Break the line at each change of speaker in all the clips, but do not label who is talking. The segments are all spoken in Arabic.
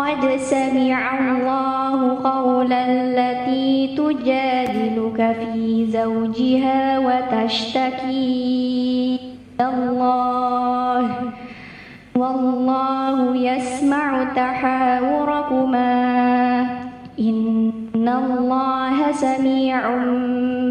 قد سمع الله قول التي تجادلك في زوجها وتشتكي الله والله يسمع تحاوركما إن الله سميع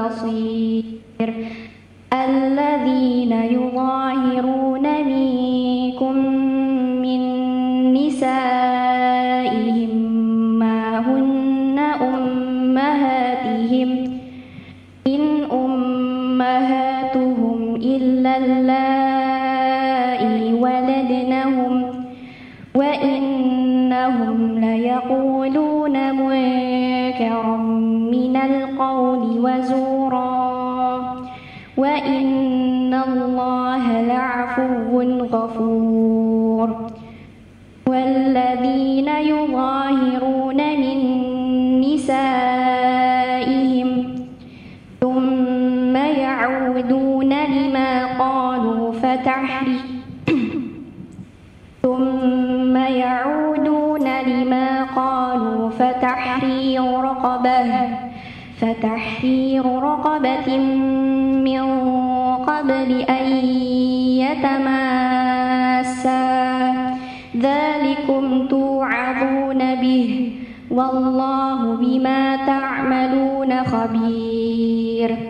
بصير الذين يظاهرون من ولدنهم وإنهم ليقولون منكرا من القول وزورا وإن الله لعفو غفور والذين يظاهرون من نسائهم ثم يعودون لما قالوا فتحري ثم يعودون لما قالوا فتحرير رقبة فتحرير رقبة من قبل أن يتماسا ذلكم توعظون به والله بما تعملون خبير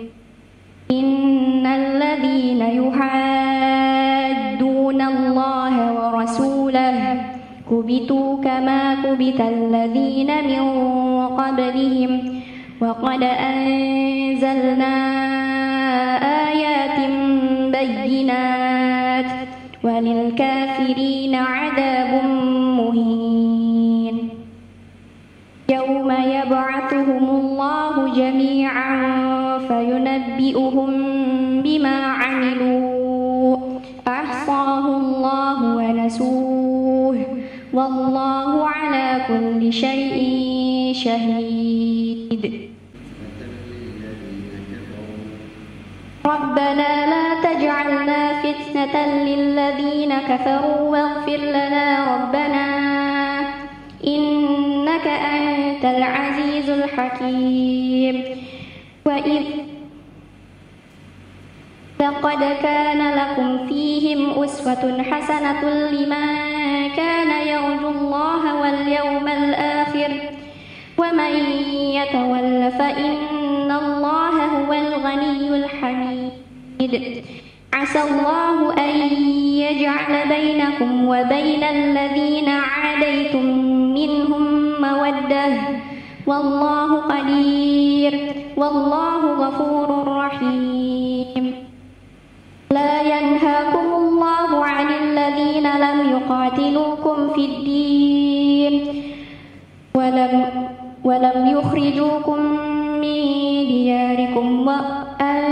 كبتوا كما كبت الذين من قبلهم وقد أنزلنا آيات بينات وللكافرين عذاب مهين يوم يبعثهم الله جميعا فينبئهم بما عملوا أحصاه الله ونسوه والله على كل شيء شهيد ربنا لا تجعلنا فتنة للذين كفروا واغفر لنا ربنا إنك أنت العزيز الحكيم وإذ لقد كان لكم فيهم أسوة حسنة لمن كان يرجو الله واليوم الآخر ومن يتول فإن الله هو الغني الحميد عسى الله أن يجعل بينكم وبين الذين عاديتم منهم مودة والله قدير والله غفور رحيم
قاتلوكم في
الدين ولم, ولم يخرجوكم من دياركم وأن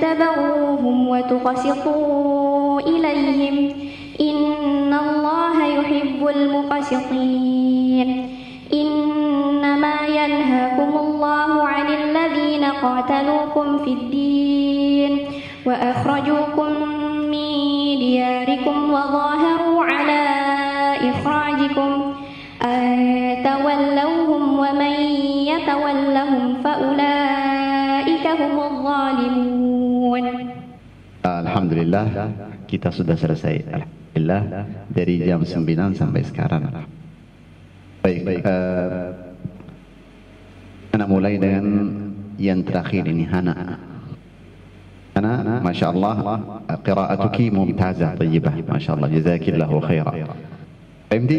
تبوهم وتقسطوا إليهم إن الله يحب المقسطين إنما ينهاكم الله عن الذين قاتلوكم في الدين وأخرجوكم من دياركم وظاهروا على إخراجكم أن تولوهم ومن يتولهم فأولئك هم الظالمون
الحمد لله kita sudah selesai Alhamdulillah dari jam 9 sampai sekarang Baik, baik. Uh, Ana mulai dengan yang terakhir ini Hana Hana, ما شاء الله قراءتك ممتازة طيبة ما شاء الله MD,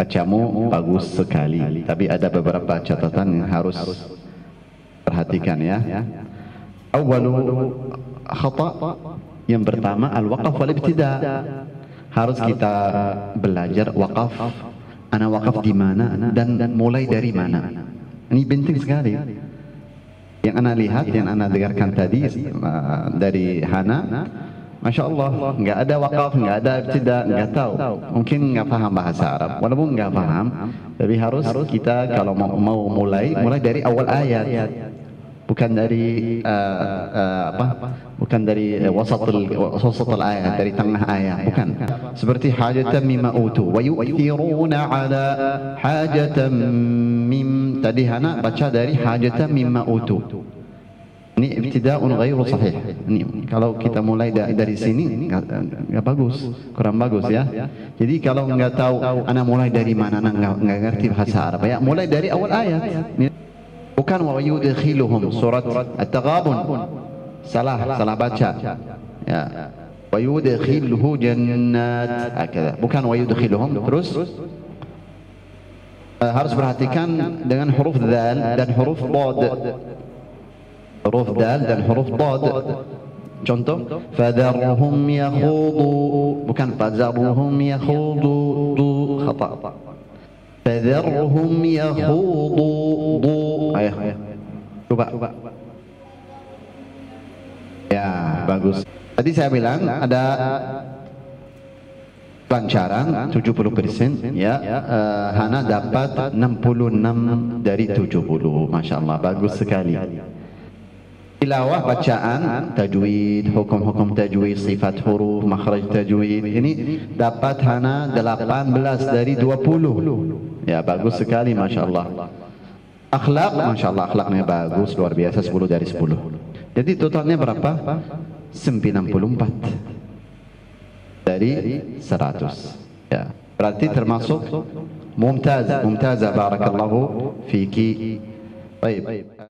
bacamu bagus sekali, tapi ada beberapa catatan yang harus perhatikan ya. Awalu khata yang pertama al-waqaf wal ibtida. Harus kita belajar wakaf, ana wakaf di mana dan mulai dari mana. Ini penting sekali. Yang ana lihat, yang ana dengarkan tadi eh, dari Hana, Masya Allah, nggak ada wakaf, nggak ada tidak, nggak tahu. Mungkin nggak paham bahasa Arab, walaupun nggak paham, tapi harus kita kalau mau, mau mulai, mulai dari awal ayat, bukan dari uh, uh, apa, bukan dari uh, wasatul wasatul ayat, dari tengah ayat, bukan. Seperti hajatan mimma utu, wa yu'thiruna ala hajatan mim. Tadi Hana baca dari hajatan mimma utu. Ini ibtida'un ghairu sahih. Ini kalau kita mulai da dari sini enggak bagus, kurang ya. bagus ya. Jadi kalau enggak tahu ana mulai dari mana ana enggak ngerti bahasa Arab ya, mulai dari awal ayat. Bukan wa yudkhiluhum surat At-Taghabun. Salah, salah baca. Ya. ya. Wa yudkhiluhu jannat. Hakada. Bukan wa yudkhiluhum terus eh, harus perhatikan dengan huruf dal dan huruf bad huruf dal dan huruf dad contoh Fadharuhum yakhudu bukan Fadharuhum yakhudu du khata Fadharuhum yakhudu du ayah coba ya bagus tadi saya bilang ada lancaran 70 persen ya uh, Hana dapat 66 dari 70 Masya Allah bagus sekali Tilawah bacaan, tajwid, hukum-hukum tajwid, sifat huruf, makhraj tajwid. Ini dapat Hana 18 dari 20. Ya bagus sekali Masya Allah. Akhlak, Masya Allah akhlaknya bagus, luar biasa 10 dari 10. Jadi totalnya berapa? 94 dari 100. Ya. Berarti termasuk mumtaz, mumtaza barakallahu fiki. Baik.